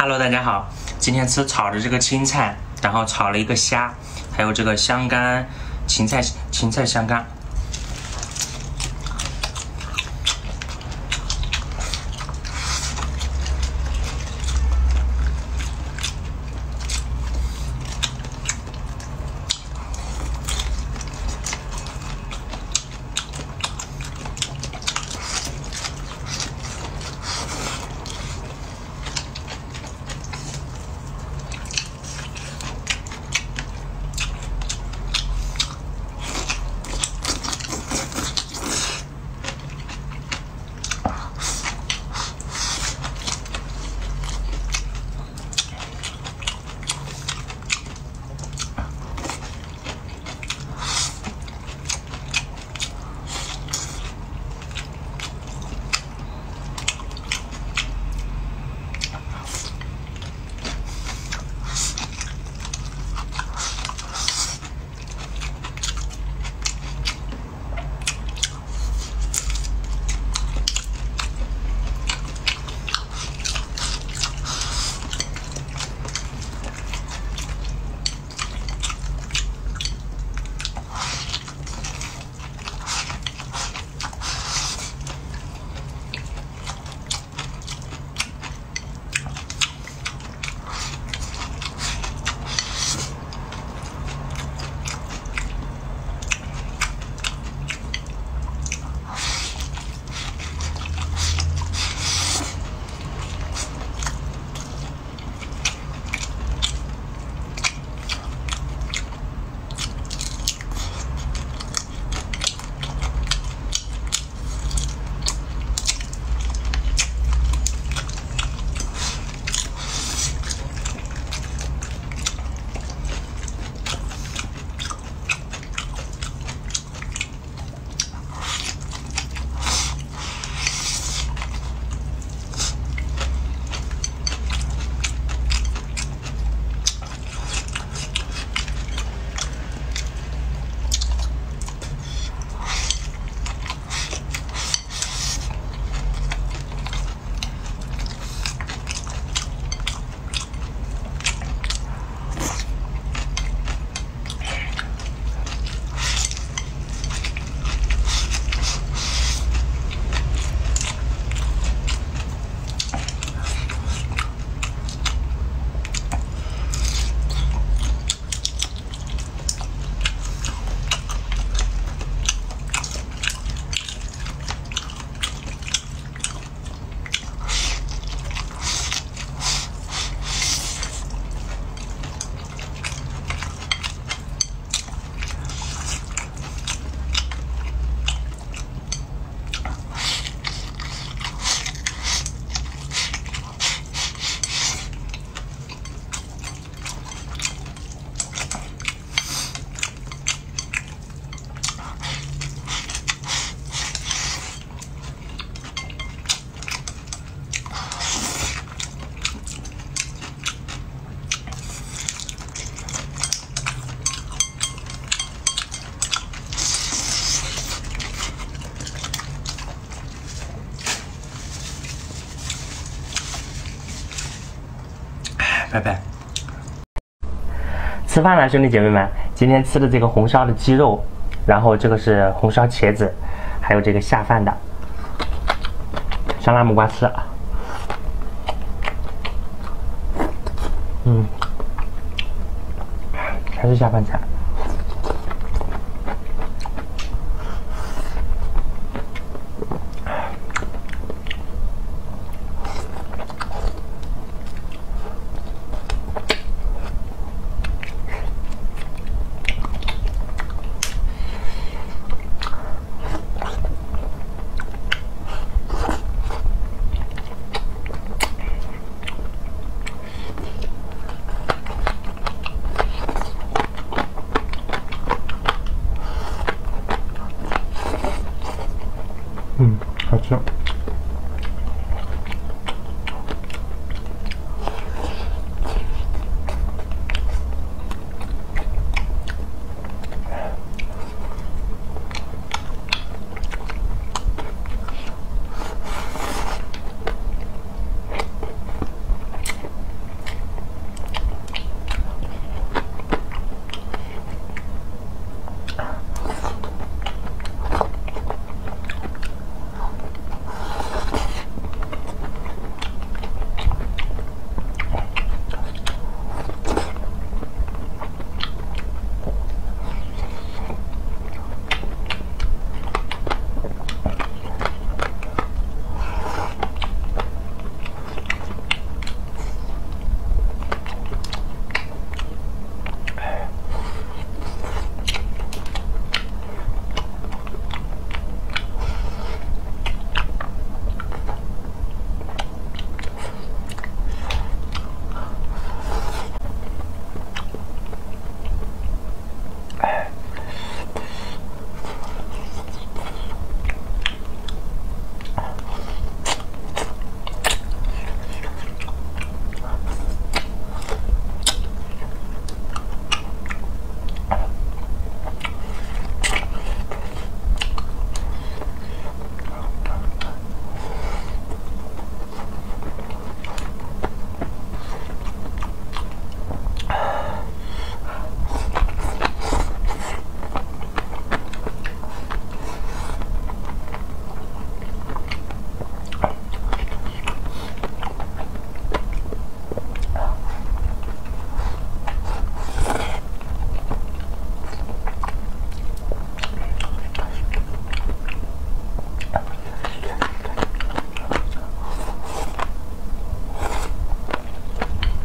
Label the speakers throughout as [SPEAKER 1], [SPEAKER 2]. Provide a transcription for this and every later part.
[SPEAKER 1] Hello，大家好，今天吃炒的这个青菜，然后炒了一个虾，还有这个香干芹菜芹菜香干。拜拜。吃饭了，兄弟姐妹们，今天吃的这个红烧的鸡肉，然后这个是红烧茄子，还有这个下饭的香辣木瓜丝。嗯，还是下饭菜。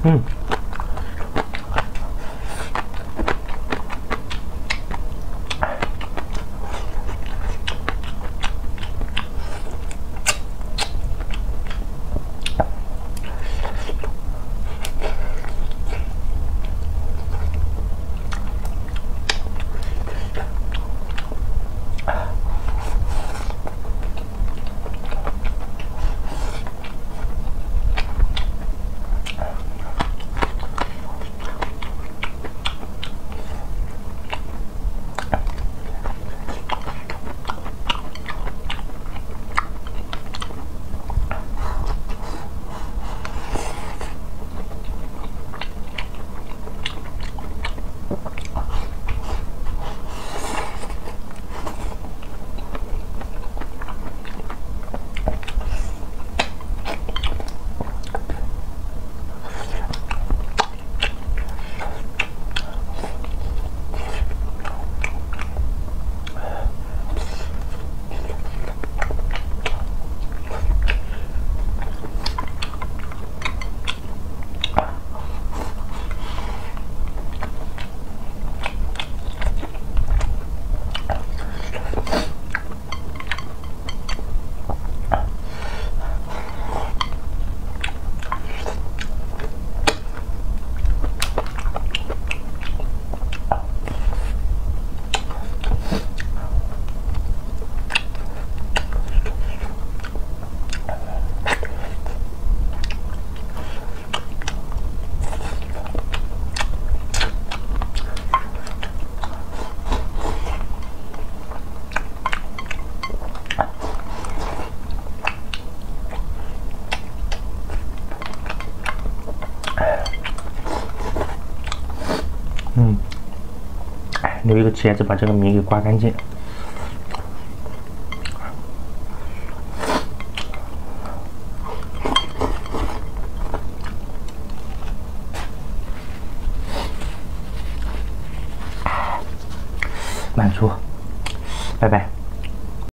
[SPEAKER 1] 嗯。留一个茄子把这个米给刮干净。满足，拜拜。